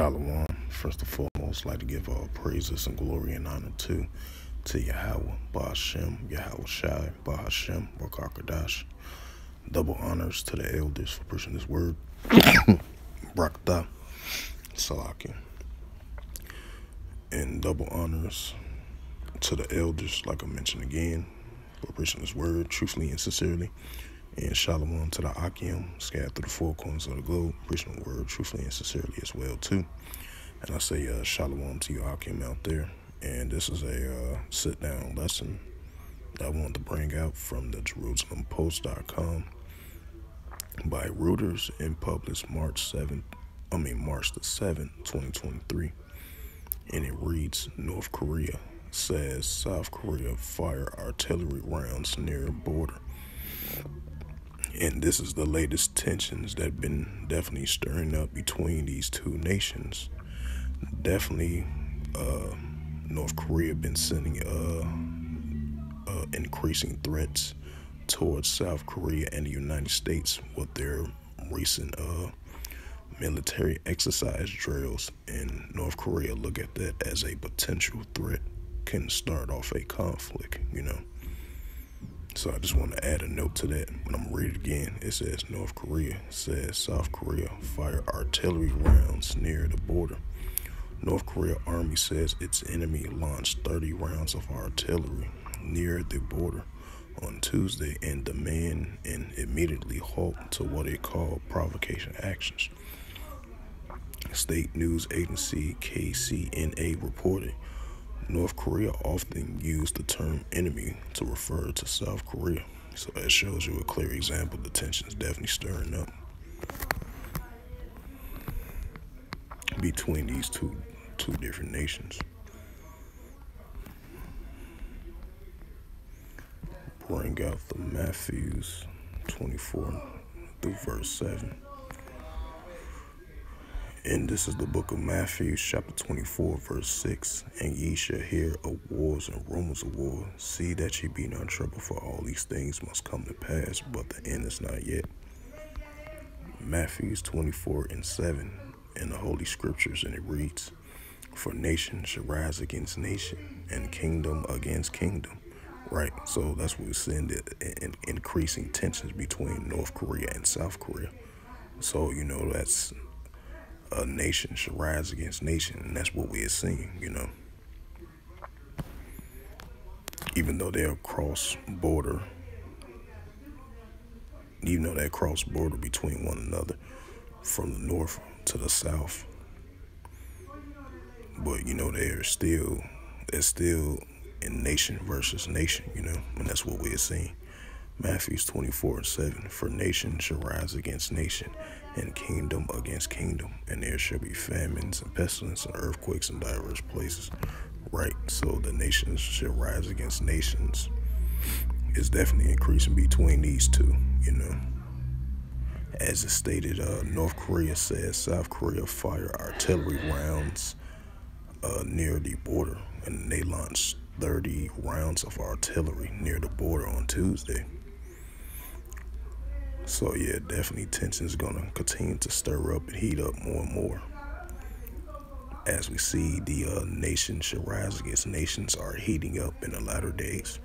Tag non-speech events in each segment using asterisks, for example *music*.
Shalom. First and foremost, I'd like to give all praises and glory and honor to to Yahweh, Ba'ashem, Yahweh Shai, Ba'ashem, Wakakadash. Double honors to the elders for preaching this word. *coughs* Brakta, Salaki. And double honors to the elders, like I mentioned again, for preaching this word truthfully and sincerely. And shalom to the Akim, scattered through the four corners of the globe, preaching the word truthfully and sincerely as well too. And I say uh, shalom to you Akim out there. And this is a uh, sit-down lesson that I want to bring out from the JerusalemPost.com by Reuters and published March 7th, I mean March the 7th, 2023. And it reads, North Korea says South Korea fire artillery rounds near border and this is the latest tensions that have been definitely stirring up between these two nations. Definitely, uh, North Korea been sending uh, uh, increasing threats towards South Korea and the United States with their recent uh, military exercise drills. And North Korea look at that as a potential threat, can start off a conflict, you know. So I just want to add a note to that. When I'm read it again, it says North Korea says South Korea fire artillery rounds near the border. North Korea Army says its enemy launched 30 rounds of artillery near the border on Tuesday and demand an immediately halt to what they call provocation actions. State news agency KCNA reported North Korea often used the term enemy to refer to South Korea. So that shows you a clear example the tensions definitely stirring up between these two two different nations. Bring out the Matthews 24 through verse 7. And this is the book of Matthew, chapter 24, verse 6. And ye shall hear of wars and rumors of war. See that ye be not troubled, for all these things must come to pass, but the end is not yet. Matthew 24 and 7 in the Holy Scriptures, and it reads, For nation shall rise against nation, and kingdom against kingdom. Right, so that's what we're seeing the increasing tensions between North Korea and South Korea. So, you know, that's a nation should rise against nation, and that's what we're seeing, you know. Even though they're cross border, even though they're cross border between one another from the north to the south. But you know, they're still they're still in nation versus nation, you know, and that's what we're seeing. Matthews 24 and 7 For nation shall rise against nation, and kingdom against kingdom, and there shall be famines and pestilence and earthquakes in diverse places. Right, so the nations shall rise against nations. It's definitely increasing between these two, you know. As it stated, uh, North Korea says South Korea fire artillery rounds uh, near the border, and they launched 30 rounds of artillery near the border on Tuesday. So yeah, definitely tension is gonna continue to stir up and heat up more and more. As we see the uh, nation should rise against nations are heating up in the latter days.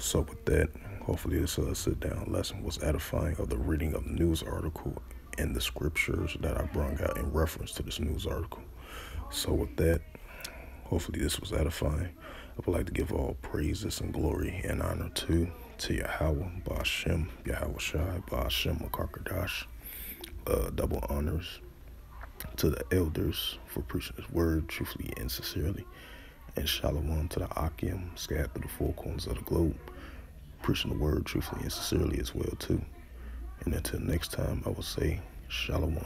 So with that, hopefully this uh, sit down lesson was edifying of the reading of the news article and the scriptures that I brought out in reference to this news article. So with that, hopefully this was edifying. I would like to give all praises and glory and honor to to Yahweh, Ba'ashem, Yahweh Shai, Ba'ashem, Makakadash. Uh, double honors to the elders for preaching his word truthfully and sincerely. And shalom to the Akim, scattered through the four corners of the globe, preaching the word truthfully and sincerely as well too. And until next time, I will say shalom.